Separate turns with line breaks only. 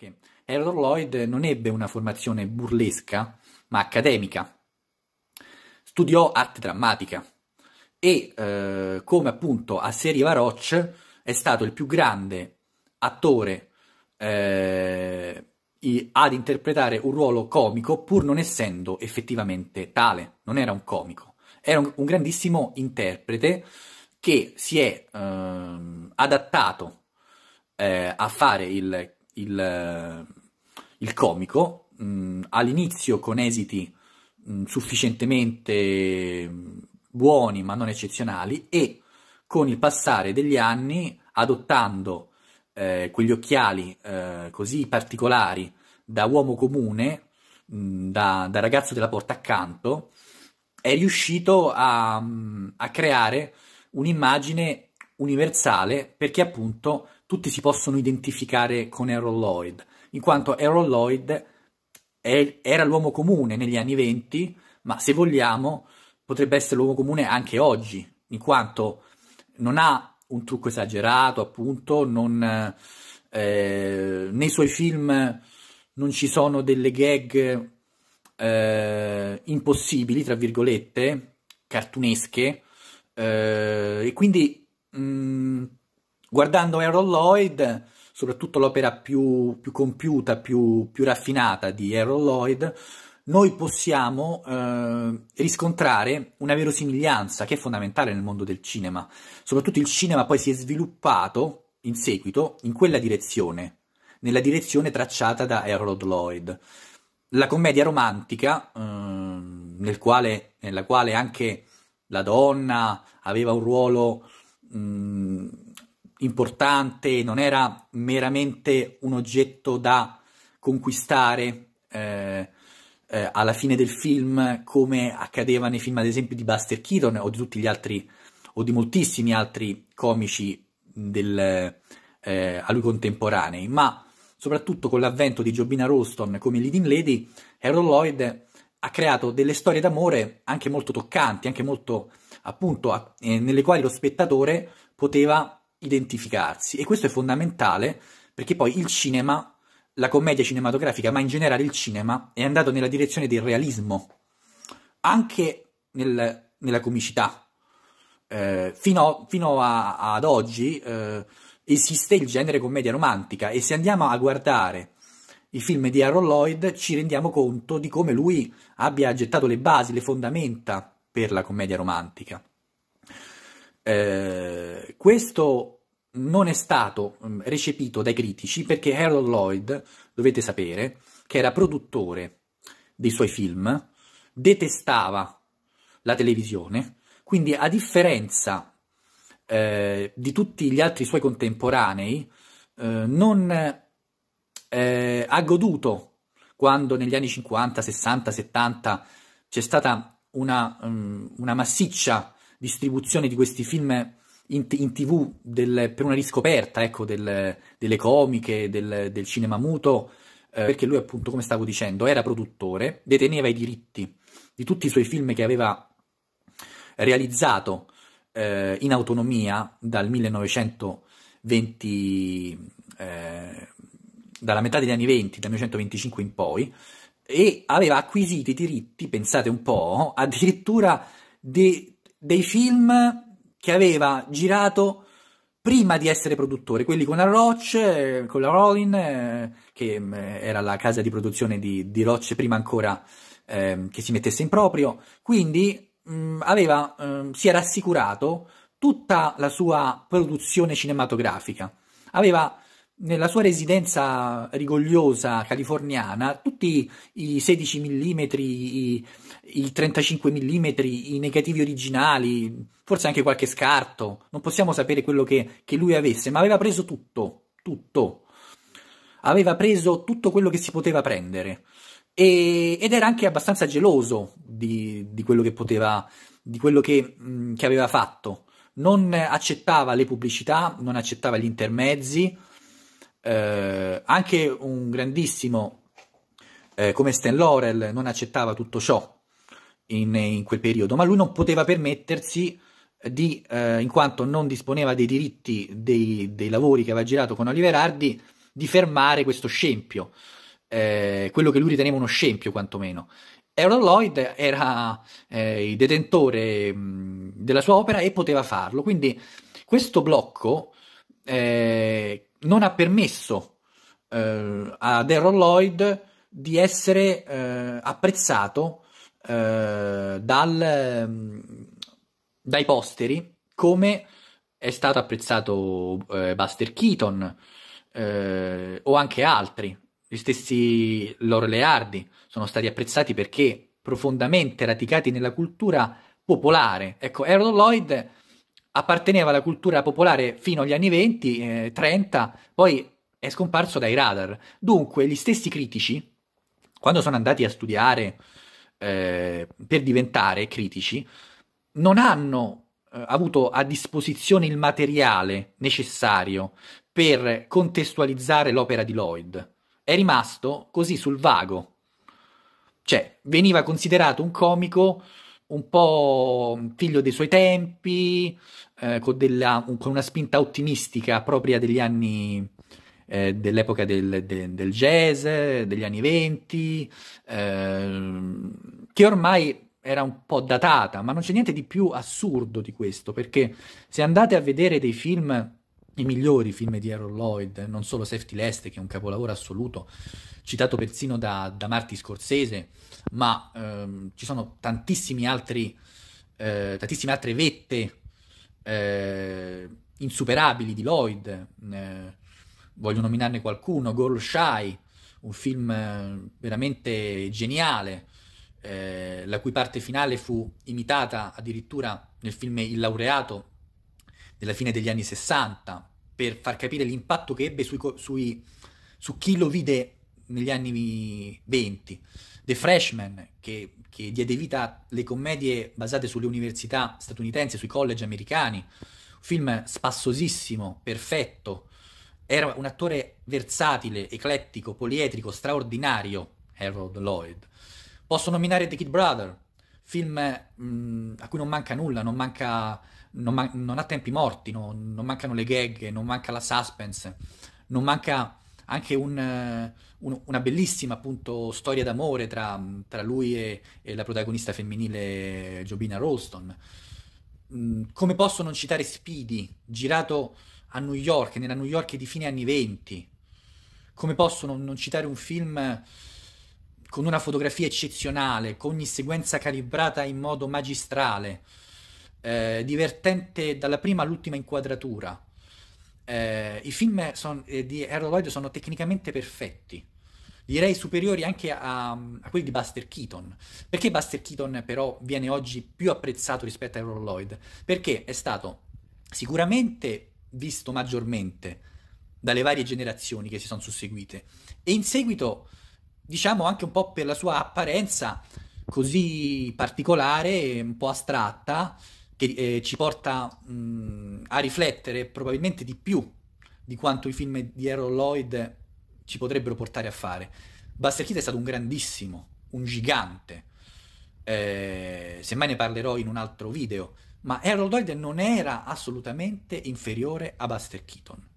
perché Harold Lloyd non ebbe una formazione burlesca, ma accademica. Studiò arte drammatica e, eh, come appunto a Seri Varoc, è stato il più grande attore eh, ad interpretare un ruolo comico pur non essendo effettivamente tale, non era un comico, era un, un grandissimo interprete che si è eh, adattato a fare il, il, il comico mh, all'inizio con esiti mh, sufficientemente buoni ma non eccezionali e con il passare degli anni adottando eh, quegli occhiali eh, così particolari da uomo comune, mh, da, da, ragazzo della porta accanto, è riuscito a, a creare un'immagine universale perché appunto tutti si possono identificare con Harold Lloyd, in quanto Harold Lloyd è, era l'uomo comune negli anni venti, ma se vogliamo potrebbe essere l'uomo comune anche oggi, in quanto non ha un trucco esagerato, appunto, non, eh, nei suoi film non ci sono delle gag eh, impossibili, tra virgolette, cartunesche, eh, e quindi mm, guardando Harold Lloyd, soprattutto l'opera più, più compiuta, più, più raffinata di Harold Lloyd, noi possiamo eh, riscontrare una verosimiglianza che è fondamentale nel mondo del cinema. Soprattutto il cinema poi si è sviluppato in seguito in quella direzione, nella direzione tracciata da Harold Lloyd. La commedia romantica, eh, nel quale, nella quale anche la donna aveva un ruolo mh, importante, non era meramente un oggetto da conquistare. Eh, eh, alla fine del film, come accadeva nei film ad esempio di Buster Keaton o di tutti gli altri, o di moltissimi altri comici del, eh, a lui contemporanei, ma soprattutto con l'avvento di Jobina Ralston come leading lady, Harold Lloyd ha creato delle storie d'amore anche molto toccanti, anche molto appunto eh, nelle quali lo spettatore poteva identificarsi e questo è fondamentale perché poi il cinema la commedia cinematografica, ma in generale il cinema, è andato nella direzione del realismo, anche nel, nella comicità. Eh, fino, fino a, ad oggi eh, esiste il genere commedia romantica e se andiamo a guardare i film di Harold Lloyd ci rendiamo conto di come lui abbia gettato le basi, le fondamenta per la commedia romantica. Eh, questo non è stato mm, recepito dai critici perché Harold Lloyd, dovete sapere, che era produttore dei suoi film, detestava la televisione, quindi a differenza eh, di tutti gli altri suoi contemporanei, eh, non eh, ha goduto quando negli anni 50, 60, 70 c'è stata una, um, una massiccia distribuzione di questi film in, in tv del, per una riscoperta ecco, del, delle comiche, del, del cinema muto, eh, perché lui appunto, come stavo dicendo, era produttore, deteneva i diritti di tutti i suoi film che aveva realizzato eh, in autonomia dal 1920, eh, dalla metà degli anni 20, dal 1925 in poi, e aveva acquisito i diritti, pensate un po', addirittura de, dei film che aveva girato prima di essere produttore, quelli con la Roche, con la Rollin, eh, che mm, era la casa di produzione di, di Roche prima ancora eh, che si mettesse in proprio, quindi mh, mm, aveva, mh, si era assicurato tutta la sua produzione cinematografica. Aveva nella sua residenza rigogliosa californiana tutti i 16 mm, i, i 35 mm, i negativi originali, forse anche qualche scarto, non possiamo sapere quello che, che lui avesse, ma aveva preso tutto, tutto. Aveva preso tutto quello che si poteva prendere e, ed era anche abbastanza geloso di, di quello che poteva, di quello che, mh, che aveva fatto. Non accettava le pubblicità, non accettava gli intermezzi, eh, anche un grandissimo eh, come Stan Laurel non accettava tutto ciò in, in, quel periodo, ma lui non poteva permettersi di, eh, in quanto non disponeva dei diritti dei, dei, lavori che aveva girato con Oliver Hardy, di fermare questo scempio, eh, quello che lui riteneva uno scempio quantomeno. Harold Lloyd era eh, il detentore mh, della sua opera e poteva farlo, quindi questo blocco eh, non ha permesso eh, ad Harold Lloyd di essere eh, apprezzato eh, dal, mm, dai posteri come è stato apprezzato eh, Buster Keaton eh, o anche altri, gli stessi Laurel e Hardy sono stati apprezzati perché profondamente radicati nella cultura popolare. Ecco, Harold Lloyd apparteneva alla cultura popolare fino agli anni 20, eh, 30, poi è scomparso dai radar. Dunque, gli stessi critici, quando sono andati a studiare eh, per diventare critici, non hanno eh, avuto a disposizione il materiale necessario per contestualizzare l'opera di Lloyd. È rimasto così sul vago. Cioè, veniva considerato un comico un po' figlio dei suoi tempi, eh, con, della, un, con, una spinta ottimistica propria degli anni, eh, dell'epoca del, del, del, jazz, degli anni venti, eh, che ormai era un po' datata, ma non c'è niente di più assurdo di questo, perché se andate a vedere dei film, i migliori film di Harold Lloyd, non solo Safety Last, che è un capolavoro assoluto, citato persino da, da Marty Scorsese, ma ehm, ci sono tantissimi altri, eh, tantissime altre vette eh, insuperabili di Lloyd. Eh, voglio nominarne qualcuno, Girl Shy, un film eh, veramente geniale, eh, la cui parte finale fu imitata addirittura nel film Il laureato della fine degli anni 60, per far capire l'impatto che ebbe sui, sui, su chi lo vide negli anni 20. The Freshman, che, che diede vita alle commedie basate sulle università statunitensi, sui college americani, film spassosissimo, perfetto, era un attore versatile, eclettico, poliedrico, straordinario, Harold Lloyd. Posso nominare The Kid Brother, film mh, a cui non manca nulla, non, manca, non, man- non ha tempi morti, no, non mancano le gag, non manca la suspense, non manca anche un, un, una bellissima appunto storia d'amore tra, tra lui e, e, la protagonista femminile Jobina Ralston. Mm, come posso non citare Speedy, girato a New York, nella New York di fine anni 20? Come posso non, non citare un film con una fotografia eccezionale, con ogni sequenza calibrata in modo magistrale, eh, divertente dalla prima all'ultima inquadratura? eh, i film son, eh, di Harold Lloyd sono tecnicamente perfetti, direi superiori anche a, a, quelli di Buster Keaton. Perché Buster Keaton però viene oggi più apprezzato rispetto a Harold Lloyd? Perché è stato sicuramente visto maggiormente dalle varie generazioni che si sono susseguite e in seguito, diciamo anche un po' per la sua apparenza così particolare, un po' astratta, che eh, ci porta mh, a riflettere probabilmente di più di quanto i film di Harold Lloyd ci potrebbero portare a fare. Buster Keaton è stato un grandissimo, un gigante, eh, semmai ne parlerò in un altro video, ma Harold Lloyd non era assolutamente inferiore a Buster Keaton.